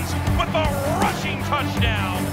Evans with a rushing touchdown.